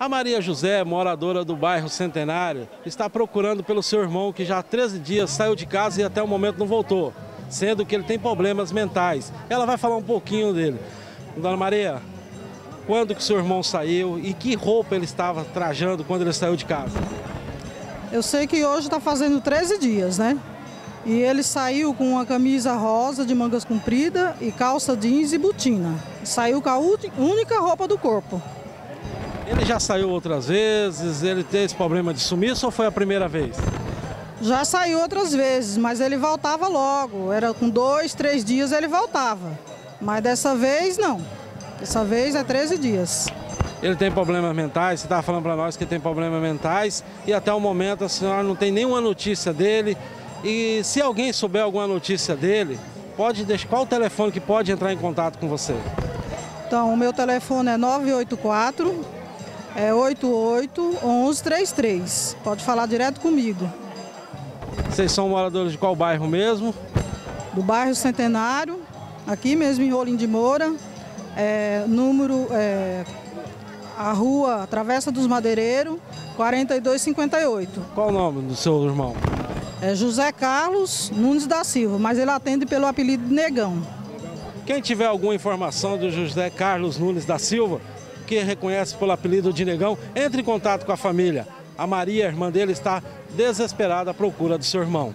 A Maria José, moradora do bairro Centenário, está procurando pelo seu irmão que já há 13 dias saiu de casa e até o momento não voltou, sendo que ele tem problemas mentais. Ela vai falar um pouquinho dele. Dona Maria, quando que seu irmão saiu e que roupa ele estava trajando quando ele saiu de casa? Eu sei que hoje está fazendo 13 dias, né? E ele saiu com uma camisa rosa de mangas compridas e calça jeans e botina. Saiu com a única roupa do corpo. Ele já saiu outras vezes? Ele teve esse problema de sumiço ou foi a primeira vez? Já saiu outras vezes, mas ele voltava logo. Era com dois, três dias ele voltava. Mas dessa vez não. Dessa vez é 13 dias. Ele tem problemas mentais, você estava falando para nós que tem problemas mentais e até o momento a senhora não tem nenhuma notícia dele. E se alguém souber alguma notícia dele, pode deixar qual o telefone que pode entrar em contato com você? Então, o meu telefone é 984 é 88 1133. Pode falar direto comigo. Vocês são moradores de qual bairro mesmo? Do bairro Centenário, aqui mesmo em Rolim de Moura. É, número, é, a rua Travessa dos Madeireiros, 4258. Qual o nome do seu irmão? É José Carlos Nunes da Silva, mas ele atende pelo apelido de Negão. Quem tiver alguma informação do José Carlos Nunes da Silva, que reconhece pelo apelido de Negão, entre em contato com a família. A Maria, irmã dele, está desesperada à procura do seu irmão.